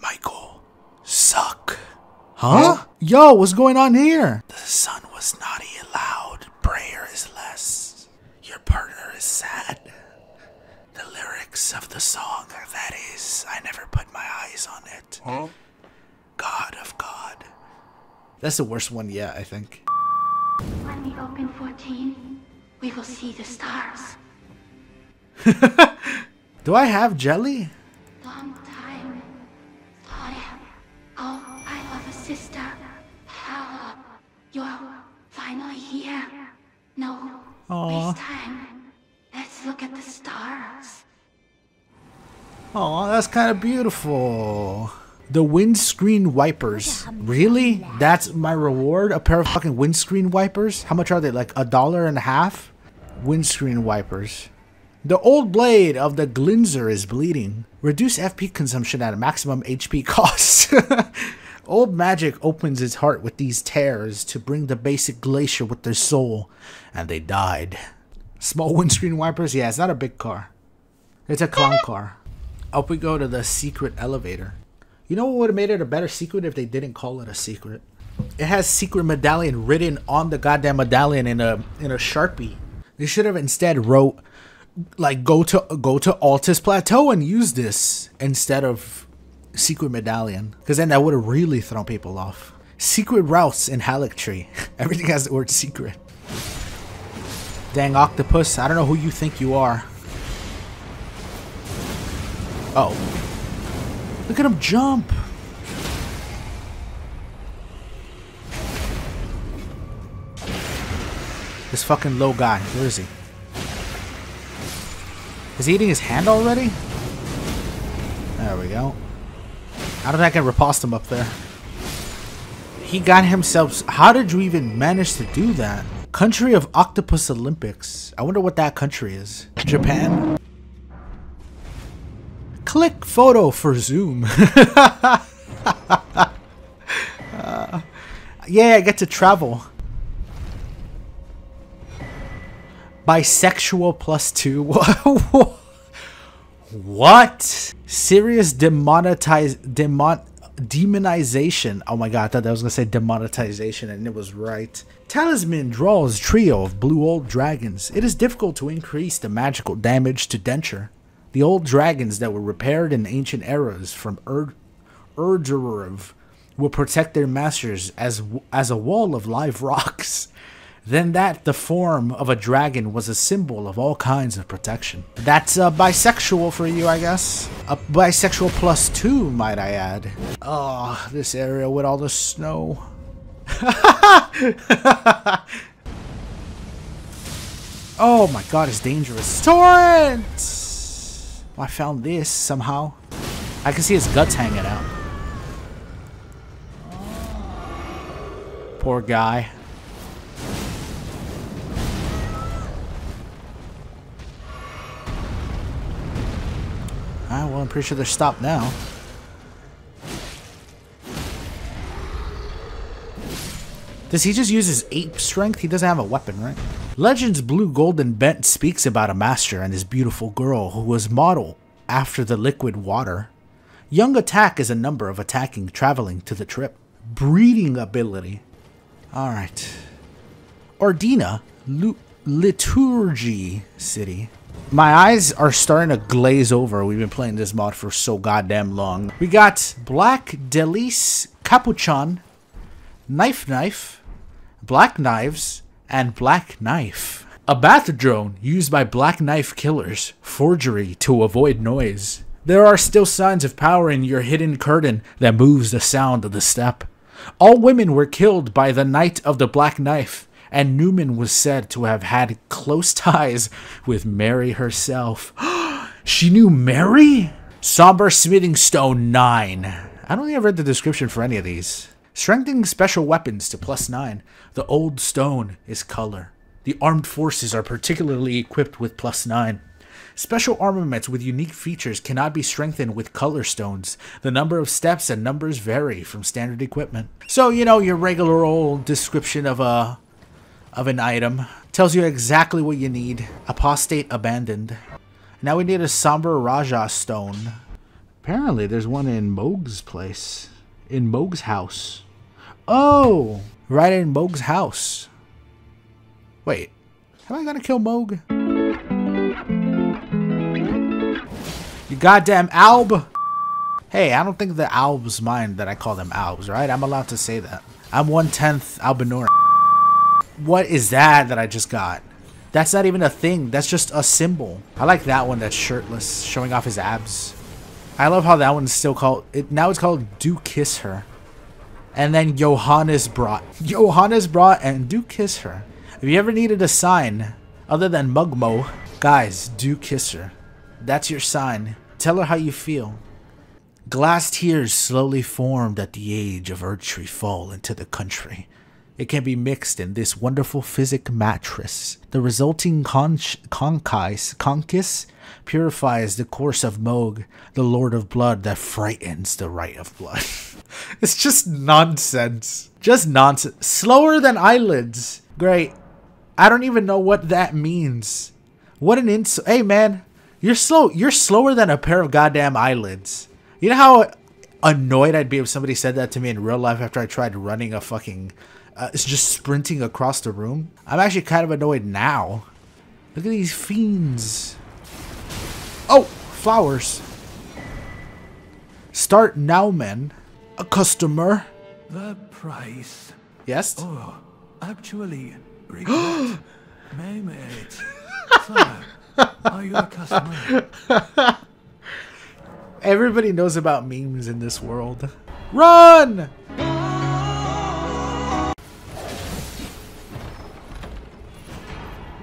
Michael, suck. Huh? Yo, what's going on here? The son was naughty aloud, prayer is less. Your partner is sad. The lyrics of the song, are that is, I never put my eyes on it. Huh? God of God. That's the worst one yet, I think. When we open 14, we will see the stars. Do I have jelly? Oh, that's kind of beautiful. The windscreen wipers. Really? That's my reward? A pair of fucking windscreen wipers? How much are they? Like a dollar and a half? Windscreen wipers. The old blade of the Glinzer is bleeding. Reduce FP consumption at a maximum HP cost. old magic opens its heart with these tears to bring the basic glacier with their soul, and they died. Small windscreen wipers? Yeah, it's not a big car. It's a clown car. Up we go to the secret elevator. You know what would have made it a better secret if they didn't call it a secret? It has secret medallion written on the goddamn medallion in a in a sharpie. They should have instead wrote like go to go to Altus Plateau and use this instead of secret medallion because then that would have really thrown people off. Secret routes in Halleck Halictree. Everything has the word secret. Dang octopus, I don't know who you think you are. Oh. Look at him jump. This fucking low guy. Where is he? Is he eating his hand already? There we go. I don't think I can riposte him up there. He got himself... How did you even manage to do that? Country of Octopus Olympics. I wonder what that country is. Japan? Click photo for Zoom. Uh, yeah, I get to travel. Bisexual plus two. what? Serious demonetize demon demonization. Oh my god, I thought I was gonna say demonetization and it was right. Talisman draws trio of blue old dragons. It is difficult to increase the magical damage to denture. The old dragons that were repaired in ancient eras from Ur Urdurov will protect their masters as as a wall of live rocks. Then that the form of a dragon was a symbol of all kinds of protection. That's uh, bisexual for you, I guess. A bisexual plus two, might I add. Oh, this area with all the snow. oh my god, it's dangerous. Torrent! Oh, I found this somehow. I can see his guts hanging out. Poor guy. Well, I'm pretty sure they're stopped now. Does he just use his ape strength? He doesn't have a weapon, right? Legends Blue Golden Bent speaks about a master and his beautiful girl who was model after the liquid water. Young attack is a number of attacking traveling to the trip. Breeding ability. Alright. Ordina Lu Liturgy City. My eyes are starting to glaze over. We've been playing this mod for so goddamn long. We got Black Delice Capuchan, Knife Knife, Black Knives, and Black Knife. A bath drone used by Black Knife killers. Forgery to avoid noise. There are still signs of power in your hidden curtain that moves the sound of the step. All women were killed by the Knight of the Black Knife, and Newman was said to have had close ties with Mary herself. she knew Mary? Somber Smithing Stone 9. I don't think I've read the description for any of these. Strengthening special weapons to plus 9. The old stone is color. The armed forces are particularly equipped with plus 9. Special armaments with unique features cannot be strengthened with color stones. The number of steps and numbers vary from standard equipment. So, you know, your regular old description of a of an item tells you exactly what you need. Apostate abandoned. Now we need a somber Raja stone. Apparently, there's one in Moog's place. In Moog's house. Oh! Right in Moog's house. Wait. Am I gonna kill Moog? You goddamn alb! Hey, I don't think the albs mind that I call them albs, right? I'm allowed to say that. I'm one tenth Albinor. What is that that I just got? That's not even a thing. That's just a symbol. I like that one that's shirtless, showing off his abs. I love how that one's still called. It now it's called "Do Kiss Her," and then Johannes brought Johannes brought and "Do Kiss Her." If you ever needed a sign other than Mugmo, guys, do kiss her. That's your sign. Tell her how you feel. Glass tears slowly formed at the age of Erdtree fall into the country. It can be mixed in this wonderful physic mattress. The resulting conch- conchise, conchis purifies the course of Moog, the Lord of Blood that frightens the right of blood. it's just nonsense. Just nonsense. Slower than eyelids. Great. I don't even know what that means. What an ins. Hey man, you're slow. You're slower than a pair of goddamn eyelids. You know how annoyed I'd be if somebody said that to me in real life after I tried running a fucking, uh, it's just sprinting across the room. I'm actually kind of annoyed now. Look at these fiends. Oh, flowers. Start now, men. A customer. The price. Yes. Oh, actually, regret. Maymate. Sir, are you a customer? Everybody knows about memes in this world. Run!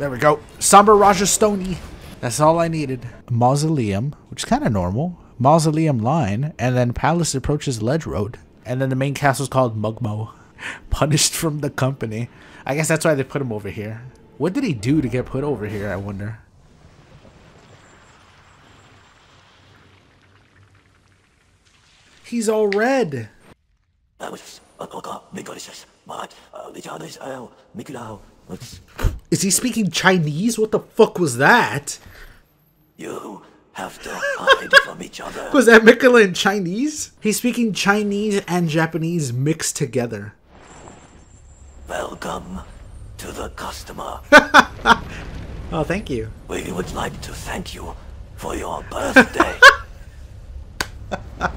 There we go. Somber Rajastoni. That's all I needed. Mausoleum, which is kind of normal. Mausoleum line, and then Palace approaches Ledge Road. And then the main castle is called Mugmo. Punished from the company. I guess that's why they put him over here. What did he do to get put over here, I wonder? He's all red. Is he speaking Chinese? What the fuck was that? You have to hide from each other. Was that Mikola in Chinese? He's speaking Chinese and Japanese mixed together. Welcome to the customer. Oh, thank you. We would like to thank you for your birthday.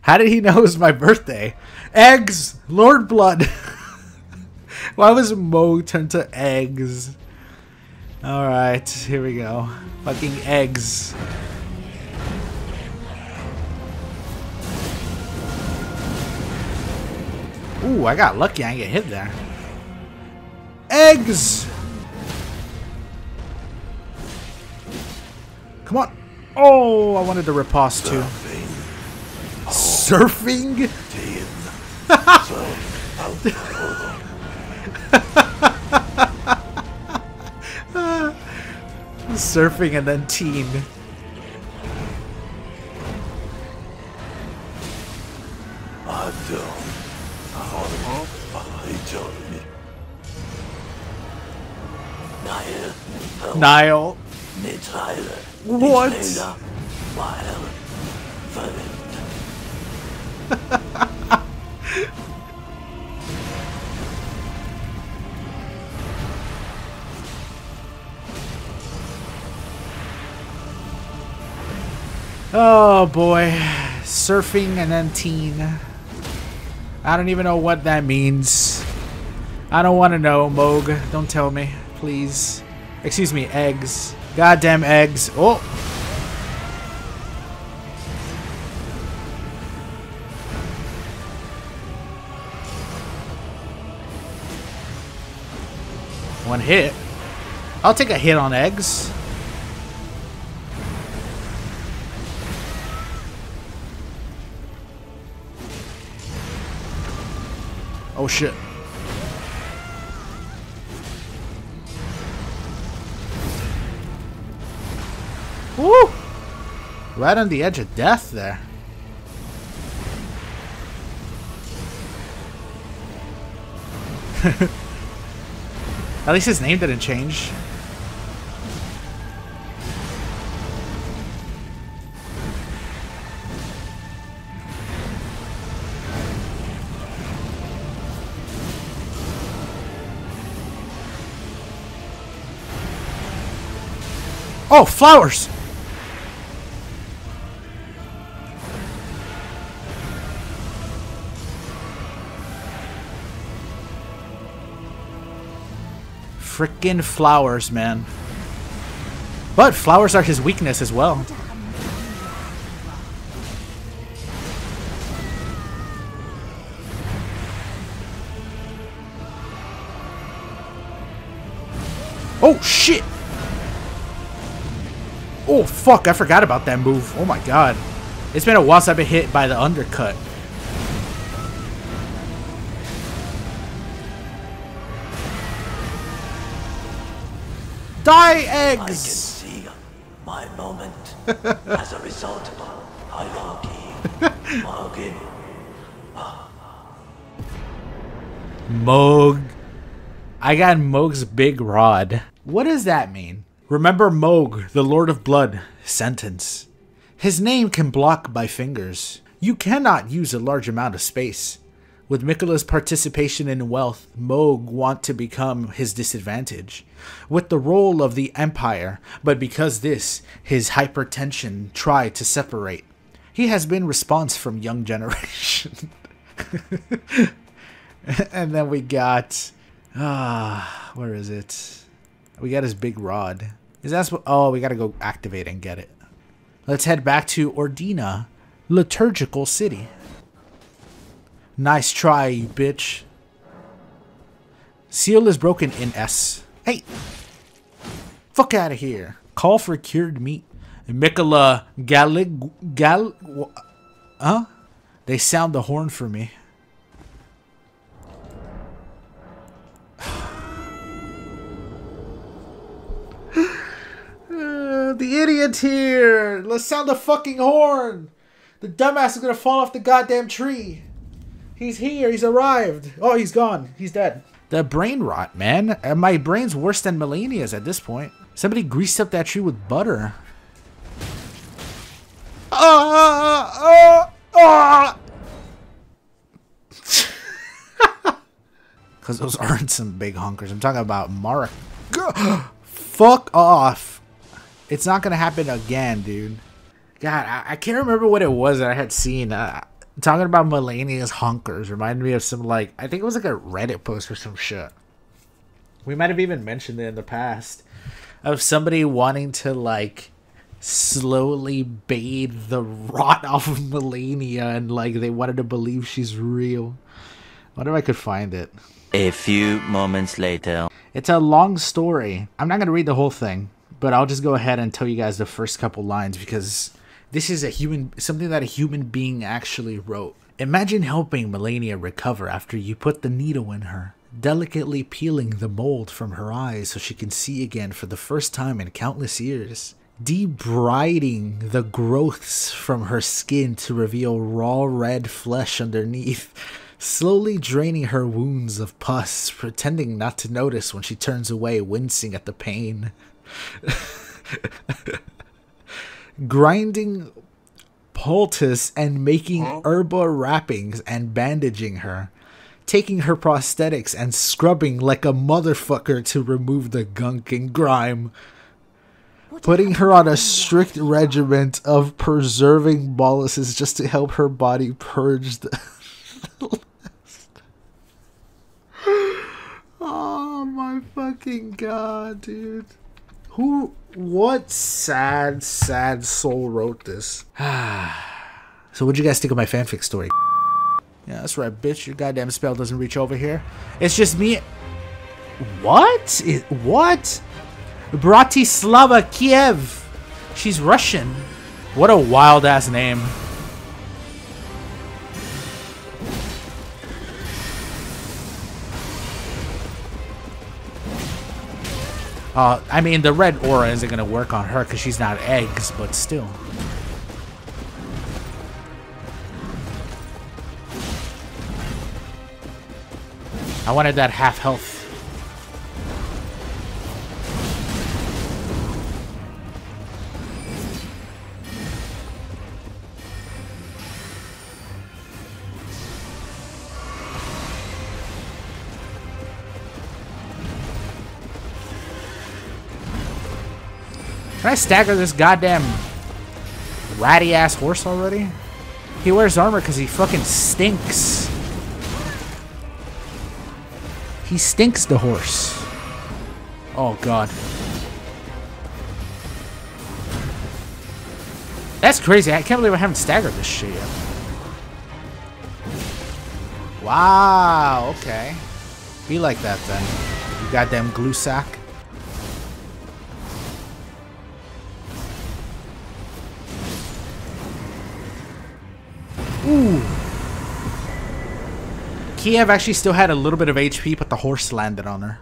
How did he know it was my birthday? Eggs! Lord Blood! Why was Mo turned to eggs? Alright, here we go. Fucking eggs. Ooh, I got lucky I didn't get hit there. Eggs! Come on. Oh, I wanted to riposte too. Surfing? Surfing and then teen. Nile, Nile. What? Oh boy. Surfing and then teen. I don't even know what that means. I don't want to know, Moog. Don't tell me, please. Excuse me, eggs. Goddamn eggs. Oh! One hit. I'll take a hit on eggs. Oh shit. Woo! Right on the edge of death there. At least his name didn't change. Oh, flowers! Frickin' flowers, man. But flowers are his weakness as well. Oh, shit! Oh, fuck, I forgot about that move. Oh my god. It's been a while since I've been hit by the undercut. Die, eggs! I can see my moment as a result. of Hierarchy. Morgan. Moog. I got Moog's big rod. What does that mean? Remember Moog, the Lord of Blood. Sentence. His name can block by fingers. You cannot use a large amount of space. With Mikola's participation in wealth, Moog want to become his disadvantage. With the role of the Empire, but because this, his hypertension try to separate. He has been response from young generation. and then we got ah where is it we got his big rod is that what oh we gotta go activate and get it. Let's head back to ordina liturgical city. Nice try you bitch. Seal is broken in s. Hey fuck out of here. Call for cured meat. Mikola Galig Gal huh? They sound the horn for me the idiot here! Let's sound the fucking horn! The dumbass is gonna fall off the goddamn tree! He's here, he's arrived! Oh, he's gone, he's dead. The brain rot, man. Uh, My brain's worse than Melania's at this point. Somebody greased up that tree with butter. Ah! Ah! Ah! Because those aren't some big hunkers. I'm talking about Mark. Fuck off. It's not gonna happen again, dude. God, I, I can't remember what it was that I had seen. Uh, talking about Melania's hunkers reminded me of some like I think it was like a Reddit post or some shit. We might have even mentioned it in the past of somebody wanting to like slowly bathe the rot off of Melania and like they wanted to believe she's real. Wonder if I could find it. A few moments later. It's a long story. I'm not going to read the whole thing, but I'll just go ahead and tell you guys the first couple lines because this is a human something that a human being actually wrote. Imagine helping Melania recover after you put the needle in her, delicately peeling the mold from her eyes so she can see again for the first time in countless years. Debriding the growths from her skin to reveal raw red flesh underneath slowly draining her wounds of pus, pretending not to notice when she turns away, wincing at the pain. Grinding poultice and making herba wrappings and bandaging her. Taking her prosthetics and scrubbing like a motherfucker to remove the gunk and grime. Putting her on a strict regiment of preserving boluses just to help her body purge the. Oh my fucking god, dude. Who, what sad, sad soul wrote this? so, what'd you guys think of my fanfic story? Yeah, that's right, bitch. Your goddamn spell doesn't reach over here. It's just me. What? It, what? Bratislava Kiev. She's Russian. What a wild ass name. Uh, I mean, the red aura isn't going to work on her because she's not eggs, but still. I wanted that half health. Can I stagger this goddamn ratty ass horse already? He wears armor because he fucking stinks. He stinks the horse. Oh god. That's crazy. I can't believe I haven't staggered this shit yet. Wow, okay. Be like that then. You goddamn glue sack. Ooh. Kiev actually still had a little bit of HP, but the horse landed on her.